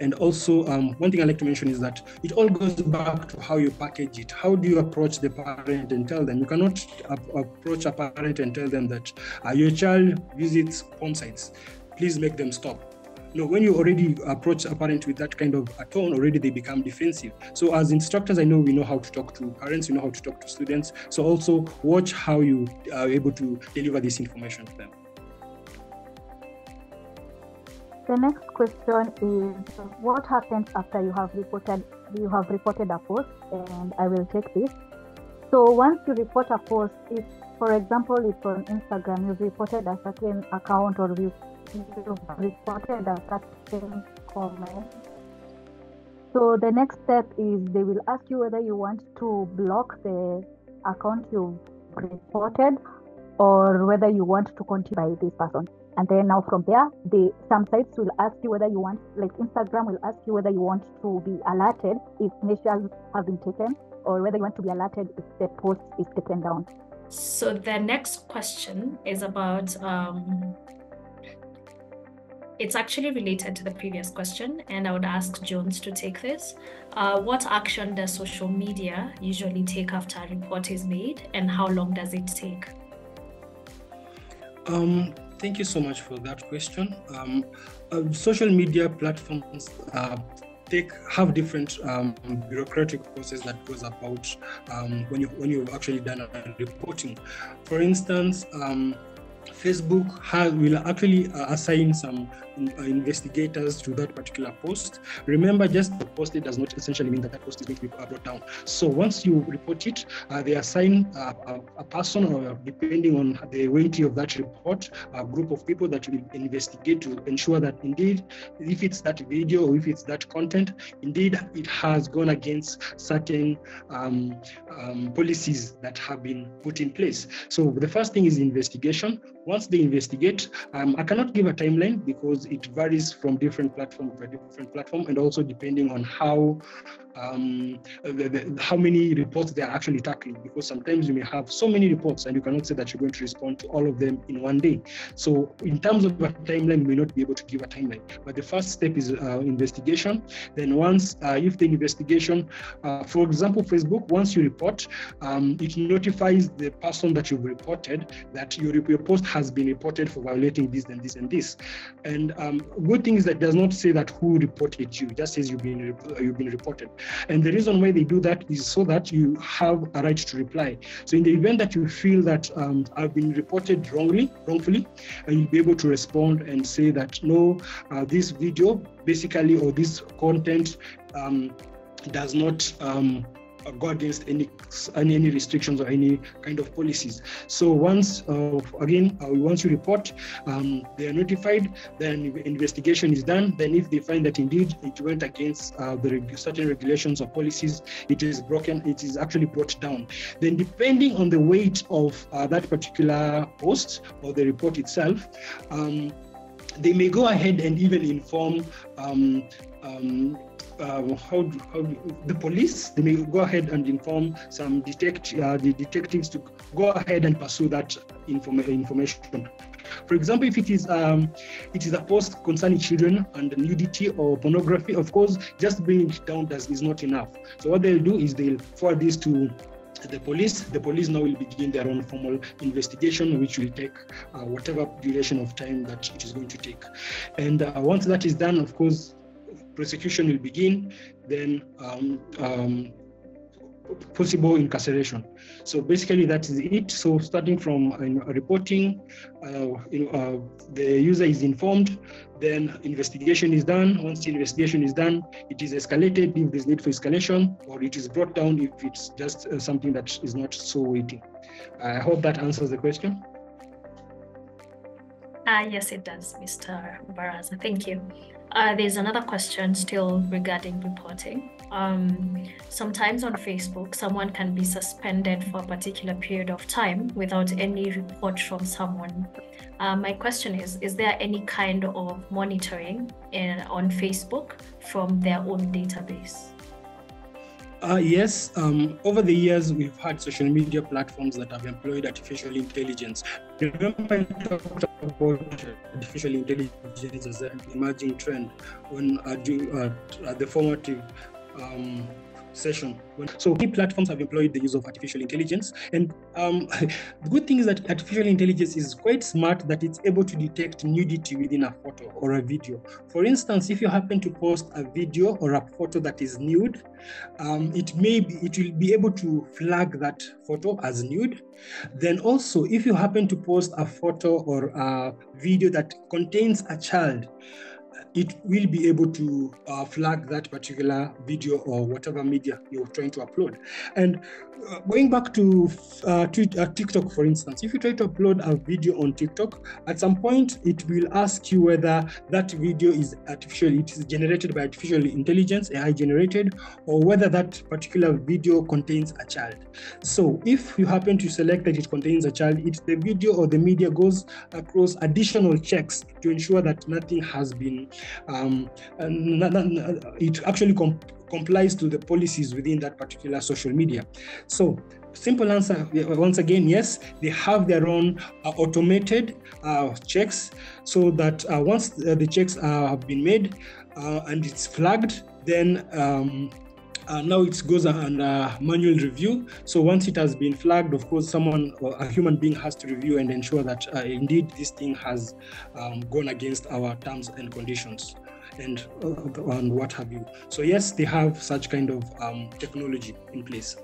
And also, um, one thing I like to mention is that it all goes back to how you package it. How do you approach the parent and tell them? You cannot approach a parent and tell them that uh, your child visits porn sites. Please make them stop no, when you already approach a parent with that kind of a tone, already they become defensive. So as instructors, I know we know how to talk to parents, we know how to talk to students. So also watch how you are able to deliver this information to them. The next question is what happens after you have reported you have reported a post and I will take this. So once you report a post, if for example it's on Instagram, you've reported a certain account or you comment. So the next step is they will ask you whether you want to block the account you've reported or whether you want to continue by this person. And then now from there, the some sites will ask you whether you want, like Instagram will ask you whether you want to be alerted if measures have been taken, or whether you want to be alerted if the post is taken down. So the next question is about um, it's actually related to the previous question, and I would ask Jones to take this. Uh, what action does social media usually take after a report is made, and how long does it take? Um, thank you so much for that question. Um, uh, social media platforms uh, take have different um, bureaucratic process that goes about um, when you when you've actually done a reporting. For instance. Facebook has, will actually uh, assign some uh, investigators to that particular post. Remember, just the post does not essentially mean that that post is going to be brought down. So once you report it, uh, they assign uh, a, a, person, or depending on the weight of that report, a group of people that will investigate to ensure that indeed, if it's that video or if it's that content, indeed it has gone against certain um, um, policies that have been put in place. So the first thing is investigation. Once they investigate, um, I cannot give a timeline because it varies from different platform to different platform, and also depending on how um, the, the, how many reports they are actually tackling. Because sometimes you may have so many reports, and you cannot say that you're going to respond to all of them in one day. So, in terms of a timeline, we may not be able to give a timeline. But the first step is uh, investigation. Then, once uh, if the investigation, uh, for example, Facebook, once you report, um, it notifies the person that you've reported that your, your post has been reported for violating this and this and this. And um, good thing is that does not say that who reported you, just says you've been you've been reported. And the reason why they do that is so that you have a right to reply. So in the event that you feel that um, I've been reported wrongly, wrongfully, uh, you'll be able to respond and say that no, uh, this video basically or this content um, does not um, go against any, any, restrictions or any kind of policies. So once uh, again, uh, once you report, um, they are notified. Then investigation is done. Then if they find that indeed it went against uh, the certain regulations or policies, it is broken. It is actually brought down. Then depending on the weight of that particular post or the report itself. Um, they may go ahead and even inform um, um, uh, how, how the police they may go ahead and inform some detect uh, the detectives to go ahead and pursue that inform- information. For example, if it is um, it is a post concerning children and nudity or pornography, of course, just bringing it down does is not enough. So what they'll do is they'll forward this to the police. The police now will begin their own formal investigation, which will take uh, whatever duration of time that it is going to take. And uh, once that is done, of course, prosecution will begin, then um, um, possible incarceration. So basically that is it. So starting from uh, reporting, uh, you know, uh, the user is informed, then investigation is done. Once the investigation is done, it is escalated if there's need for escalation, or it is brought down if it's just uh, something that is not so weighty. I hope that answers the question. Uh, yes, it does, Mr. Baraza. Thank you. Uh, there's another question still regarding reporting. Um, sometimes on Facebook, someone can be suspended for a particular period of time without any report from someone. Uh, my question is Is there any kind of monitoring in, on Facebook from their own database? Uh, yes, um, over the years, we've had social media platforms that have employed artificial intelligence. Remember, I talked about artificial intelligence as an emerging trend when uh, uh, the formative um, session. So key platforms have employed the use of artificial intelligence. And um, the good thing is that artificial intelligence is quite smart that it's able to detect nudity within a photo or a video. For instance, if you happen to post a video or a photo that is nude, um, it may be, it will be able to flag that photo as nude. Then also, if you happen to post a photo or a video that contains a child, it will be able to uh, flag that particular video or whatever media you're trying to upload. And uh, going back to, uh, uh, TikTok, for instance, if you try to upload a video on TikTok, at some point it will ask you whether that video is artificial, it is generated by artificial intelligence, AI generated, or whether that particular video contains a child. So if you happen to select that it contains a child, it's the video or the media goes across additional checks to ensure that nothing has been um, it actually comp- complies to the policies within that particular social media. So simple answer once again yes they have their own uh, automated uh, checks so that uh, once the checks have been made and it's flagged then um, uh, now it goes under manual review. So once it has been flagged, of course, someone a human being has to review and ensure that uh, indeed this thing has um, gone against our terms and conditions and uh, and what have you. So yes, they have such kind of um, technology in place.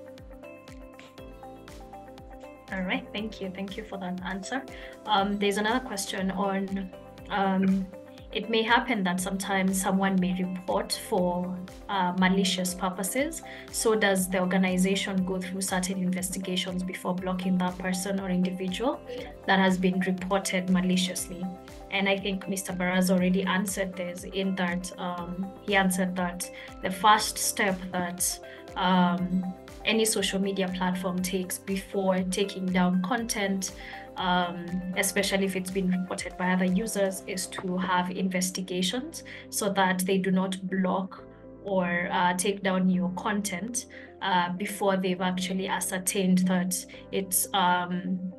All right, thank you. Thank you for that answer. Um, there's another question on um, it may happen that sometimes someone may report for uh, malicious purposes. So, does the organization go through certain investigations before blocking that person or individual that has been reported maliciously? And I think Mr. Baraz already answered this in that um, he answered that the first step that um, any social media platform takes before taking down content um, especially if it's been reported by other users, is to have investigations so that they do not block or uh, take down your content uh, before they've actually ascertained that it's um,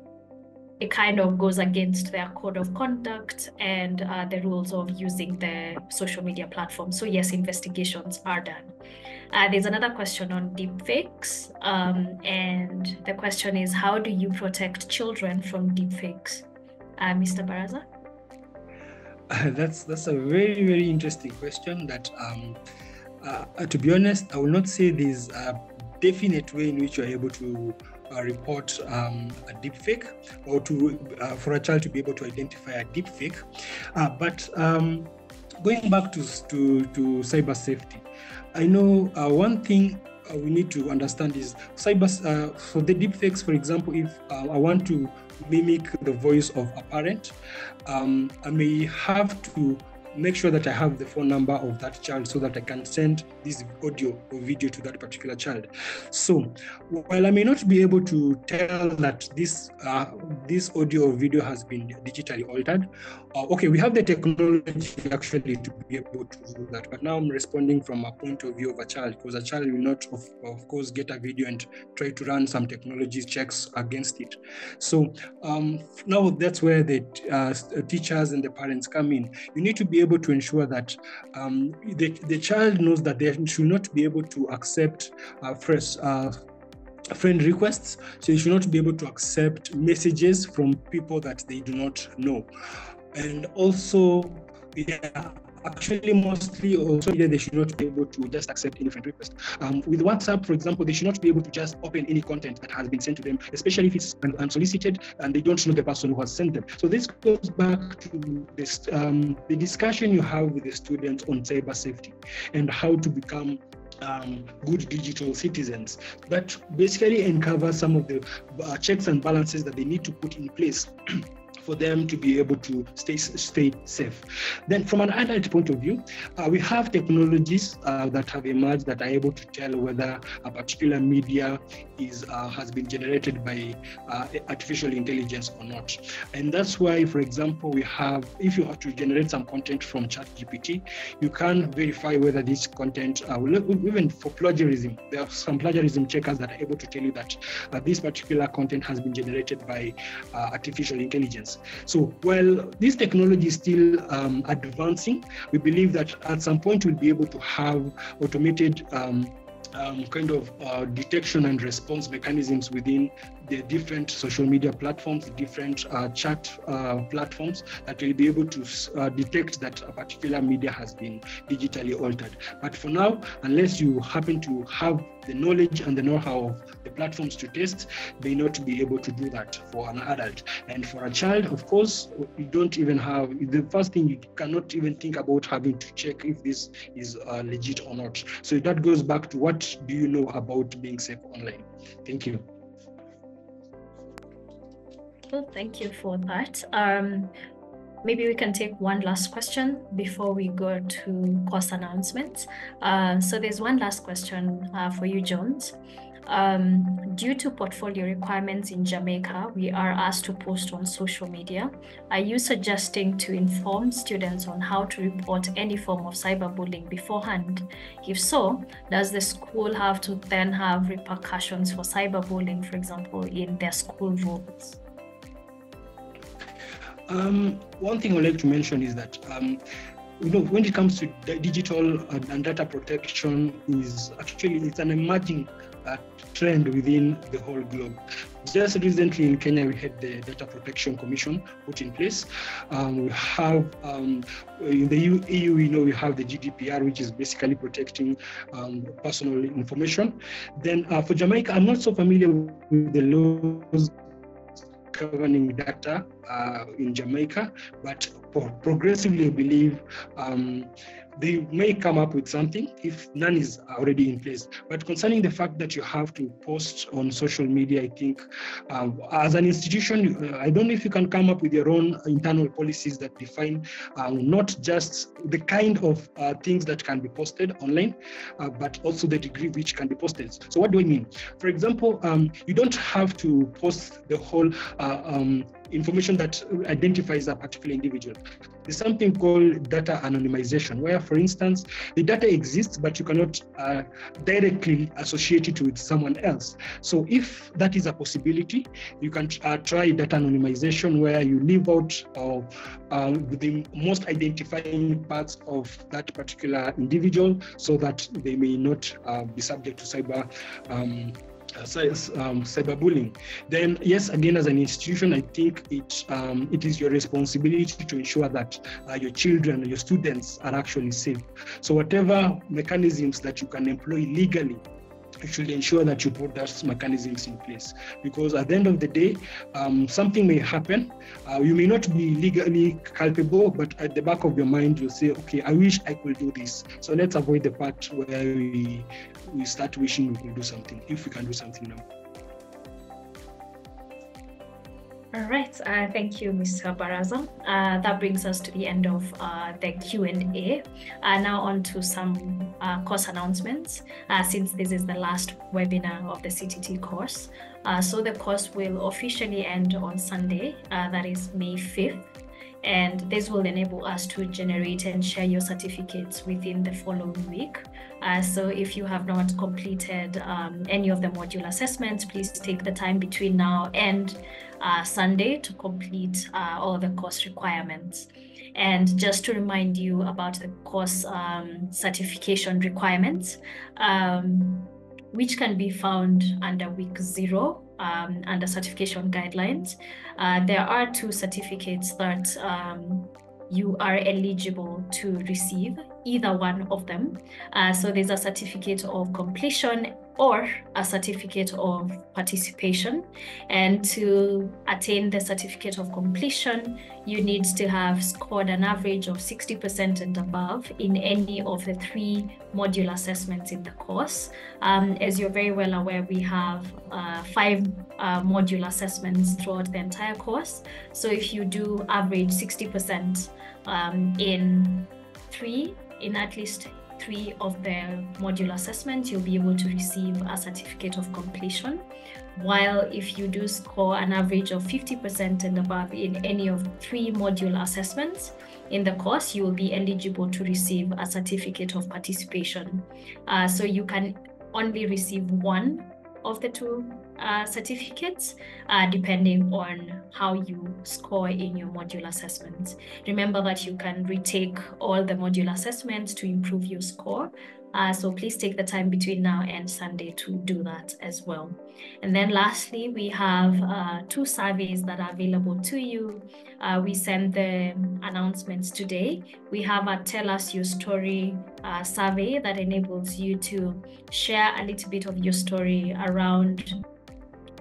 it kind of goes against their code of conduct and uh, the rules of using the social media platform. So yes, investigations are done. Uh, there's another question on deepfakes, um, and the question is, how do you protect children from deepfakes, uh, Mr. Baraza? that's that's a very very interesting question. That um, uh, to be honest, I will not say there's a definite way in which you are able to uh, report um, a deepfake or to uh, for a child to be able to identify a deepfake. Uh, but um, going back to, to, to cyber safety, I know uh, one thing uh, we need to understand is cyber uh, for the deepfakes, for example, if I want to mimic the voice of a parent, um, I may have to make sure that I have the phone number of that child so that I can send this audio or video to that particular child. So while I may not be able to tell that this uh, this audio or video has been digitally altered, uh, okay, we have the technology actually to be able to do that. But now I'm responding from a point of view of a child because a child will not, of, of course, get a video and try to run some technology checks against it. So um, now that's where the uh, teachers and the parents come in. You need to be able to ensure that um, the, the child knows that they should not be able to accept uh, fresh uh, friend requests. So you should not be able to accept messages from people that they do not know. And also yeah actually mostly also yeah, they should not be able to just accept any friend request. Um, with WhatsApp, for example, they should not be able to just open any content that has been sent to them, especially if it's unsolicited and they don't know the person who has sent them. So this goes back to this um, the discussion you have with the students on cyber safety and how to become um, good digital citizens. That basically uncovers some of the uh, checks and balances that they need to put in place for them to be able to stay stay safe. Then, from an adult point of view, uh, we have technologies uh, that have emerged that are able to tell whether a particular media is uh, has been generated by uh, artificial intelligence or not. And that's why, for example, we have if you have to generate some content from ChatGPT, you can verify whether this content, uh, even for plagiarism, there are some plagiarism checkers that are able to tell you that uh, this particular content has been generated by artificial intelligence. So while this technology is still um, advancing, we believe that at some point we'll be able to have automated um, um, kind of uh, detection and response mechanisms within the different social media platforms, different uh, chat uh, platforms that will be able to uh, detect that a particular media has been digitally altered. But for now, unless you happen to have the knowledge and the know-how of the platforms to test, may not be able to do that for an adult. And for a child, of course, you don't even have the first thing you cannot even think about having to check if this is uh, legit or not. So that goes back to what do you know about being safe online? Thank you. Well, thank you for that. Um, maybe we can take one last question before we go to course announcements. Uh, so there's one last question uh, for you, Jones. Um, due to portfolio requirements in Jamaica, we are asked to post on social media. Are you suggesting to inform students on how to report any form of cyberbullying beforehand? If so, does the school have to then have repercussions for cyberbullying, for example, in their school rules? Um, one thing I'd like to mention is that um, you know when it comes to digital and data protection is actually it's an emerging uh, trend within the whole globe. Just recently in Kenya, we had the Data Protection Commission put in place. Um, we have um, in the EU, EU, we know we have the GDPR, which is basically protecting um, personal information. Then uh, for Jamaica, I'm not so familiar with the laws governing data uh, in Jamaica, but progressively I believe um, they may come up with something if none is already in place. But concerning the fact that you have to post on social media, I think um, as an institution, uh, I don't know if you can come up with your own internal policies that define um, not just the kind of uh, things that can be posted online, uh, but also the degree which can be posted. So what do I mean? For example, um, you don't have to post the whole uh, um, information that identifies a particular individual. There's something called data anonymization, where, for instance, the data exists, but you cannot uh, directly associate it with someone else. So, if that is a possibility, you can uh, try data anonymization, where you leave out uh, the most identifying parts of that particular individual so that they may not uh, be subject to cyber. Um, uh, um, cyberbullying, then yes, again, as an institution, I think it um, it is your responsibility to ensure that uh, your children, your students are actually safe. So whatever mechanisms that you can employ legally you should ensure that you put those mechanisms in place. Because at the end of the day um, something may happen. Uh, you may not be legally culpable but at the back of your mind you'll say okay i wish i could do this. So let's avoid the part where we we start wishing we could do something if we can do something now all right, uh, thank you, Mr. Baraza. Uh, that brings us to the end of uh, the Q&A. Uh, now on to some uh, course announcements, uh, since this is the last webinar of the CTT course. so the course will officially end on Sunday, that is May 5th and this will enable us to generate and share your certificates within the following week. Uh, so if you have not completed um, any of the module assessments, please take the time between now and uh, Sunday to complete uh, all the course requirements. And just to remind you about the course um, certification requirements, um, which can be found under week zero um, under certification guidelines. Uh, there are two certificates that um, you are eligible to receive either one of them. Uh, so there's a certificate of completion or a certificate of participation. And to attain the certificate of completion, you need to have scored an average of 60% and above in any of the three module assessments in the course. Um, as you're very well aware, we have uh, five uh, module assessments throughout the entire course. So if you do average 60% um, in three, in at least three of the module assessments, you'll be able to receive a certificate of completion. While if you do score an average of 50% and above in any of three module assessments in the course, you will be eligible to receive a certificate of participation. Uh, so you can only receive one of the two uh, certificates uh, depending on how you score in your module assessments. Remember that you can retake all the module assessments to improve your score. Uh, so please take the time between now and Sunday to do that as well. And then lastly, we have uh, two surveys that are available to you. Uh, we send the announcements today. We have a Tell Us Your Story uh, survey that enables you to share a little bit of your story around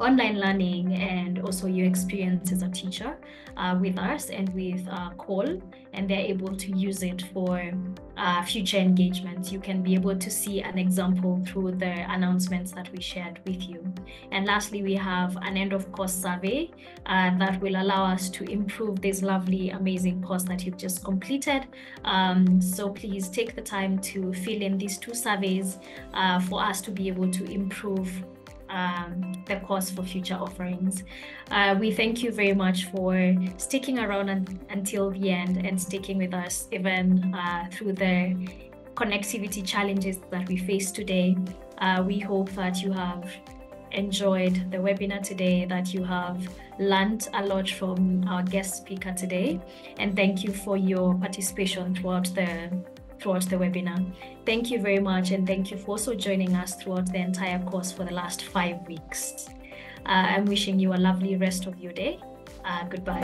online learning and also your experience as a teacher uh, with us and with uh, Call, and they're able to use it for uh, future engagements. You can be able to see an example through the announcements that we shared with you. And lastly, we have an end of course survey uh, that will allow us to improve this lovely, amazing course that you've just completed. Um, so please take the time to fill in these two surveys uh, for us to be able to improve um, the course for future offerings. Uh, we thank you very much for sticking around un- until the end and sticking with us even uh, through the connectivity challenges that we face today. Uh, we hope that you have enjoyed the webinar today, that you have learned a lot from our guest speaker today, and thank you for your participation throughout the throughout the webinar. Thank you very much, and thank you for also joining us throughout the entire course for the last five weeks. Uh, I'm wishing you a lovely rest of your day. Uh, goodbye.